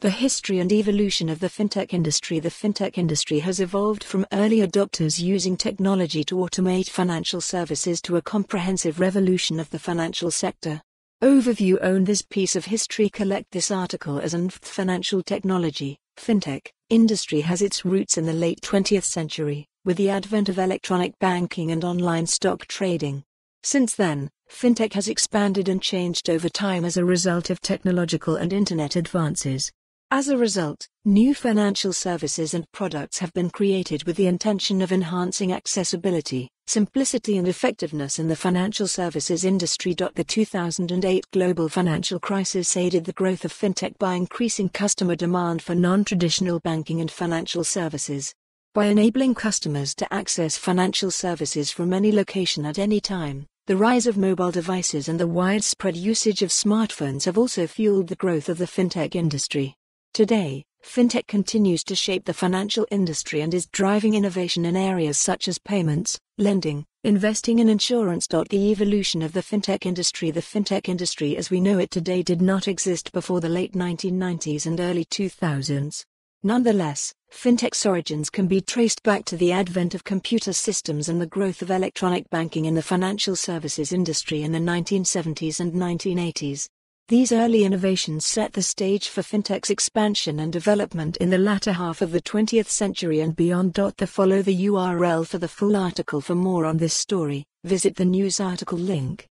The history and evolution of the fintech industry The fintech industry has evolved from early adopters using technology to automate financial services to a comprehensive revolution of the financial sector. Overview Own this piece of history Collect this article as an financial technology, fintech, industry has its roots in the late 20th century, with the advent of electronic banking and online stock trading. Since then, fintech has expanded and changed over time as a result of technological and internet advances. As a result, new financial services and products have been created with the intention of enhancing accessibility, simplicity, and effectiveness in the financial services industry. The 2008 global financial crisis aided the growth of fintech by increasing customer demand for non traditional banking and financial services. By enabling customers to access financial services from any location at any time, the rise of mobile devices and the widespread usage of smartphones have also fueled the growth of the fintech industry. Today, fintech continues to shape the financial industry and is driving innovation in areas such as payments, lending, investing, and insurance. The evolution of the fintech industry The fintech industry as we know it today did not exist before the late 1990s and early 2000s. Nonetheless, fintech's origins can be traced back to the advent of computer systems and the growth of electronic banking in the financial services industry in the 1970s and 1980s. These early innovations set the stage for fintech's expansion and development in the latter half of the 20th century and beyond. The follow the URL for the full article for more on this story. Visit the news article link.